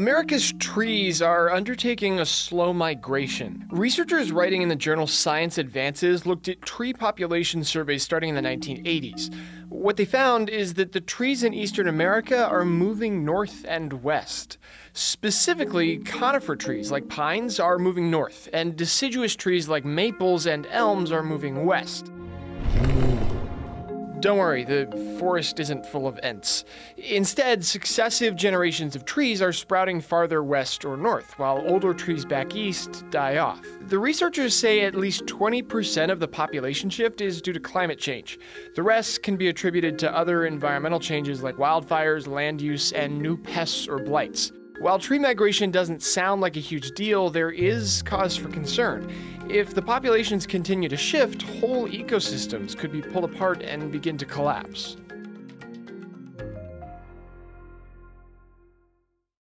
America's trees are undertaking a slow migration. Researchers writing in the journal Science Advances looked at tree population surveys starting in the 1980s. What they found is that the trees in eastern America are moving north and west. Specifically, conifer trees like pines are moving north, and deciduous trees like maples and elms are moving west. Don't worry, the forest isn't full of Ents. Instead, successive generations of trees are sprouting farther west or north, while older trees back east die off. The researchers say at least 20% of the population shift is due to climate change. The rest can be attributed to other environmental changes like wildfires, land use, and new pests or blights. While tree migration doesn't sound like a huge deal, there is cause for concern. If the populations continue to shift, whole ecosystems could be pulled apart and begin to collapse.